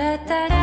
da da da